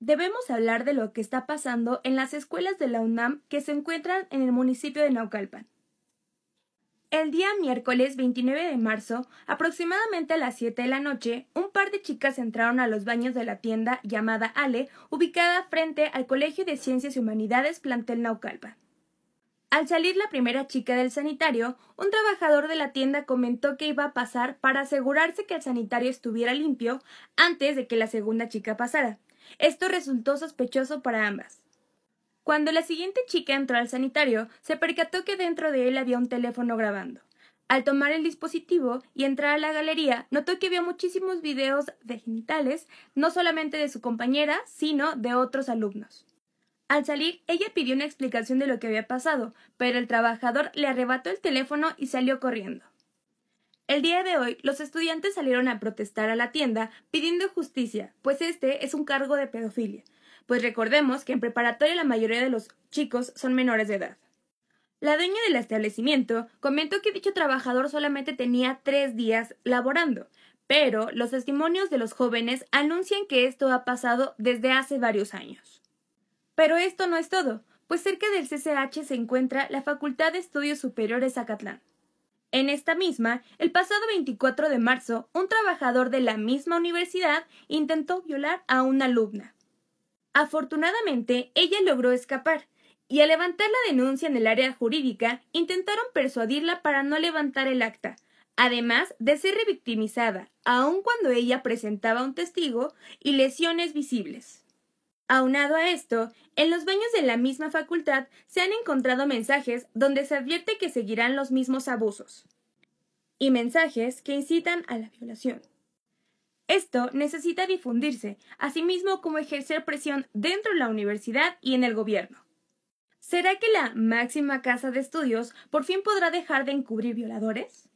debemos hablar de lo que está pasando en las escuelas de la UNAM que se encuentran en el municipio de Naucalpan. El día miércoles 29 de marzo, aproximadamente a las 7 de la noche, un par de chicas entraron a los baños de la tienda llamada Ale, ubicada frente al Colegio de Ciencias y Humanidades Plantel Naucalpan. Al salir la primera chica del sanitario, un trabajador de la tienda comentó que iba a pasar para asegurarse que el sanitario estuviera limpio antes de que la segunda chica pasara. Esto resultó sospechoso para ambas. Cuando la siguiente chica entró al sanitario, se percató que dentro de él había un teléfono grabando. Al tomar el dispositivo y entrar a la galería, notó que había muchísimos videos de genitales, no solamente de su compañera, sino de otros alumnos. Al salir, ella pidió una explicación de lo que había pasado, pero el trabajador le arrebató el teléfono y salió corriendo. El día de hoy, los estudiantes salieron a protestar a la tienda pidiendo justicia, pues este es un cargo de pedofilia, pues recordemos que en preparatoria la mayoría de los chicos son menores de edad. La dueña del establecimiento comentó que dicho trabajador solamente tenía tres días laborando, pero los testimonios de los jóvenes anuncian que esto ha pasado desde hace varios años. Pero esto no es todo, pues cerca del CCH se encuentra la Facultad de Estudios Superiores Acatlán. En esta misma, el pasado 24 de marzo, un trabajador de la misma universidad intentó violar a una alumna. Afortunadamente, ella logró escapar, y al levantar la denuncia en el área jurídica, intentaron persuadirla para no levantar el acta, además de ser revictimizada, aun cuando ella presentaba un testigo y lesiones visibles. Aunado a esto, en los baños de la misma facultad se han encontrado mensajes donde se advierte que seguirán los mismos abusos y mensajes que incitan a la violación. Esto necesita difundirse, asimismo como ejercer presión dentro de la universidad y en el gobierno. ¿Será que la máxima casa de estudios por fin podrá dejar de encubrir violadores?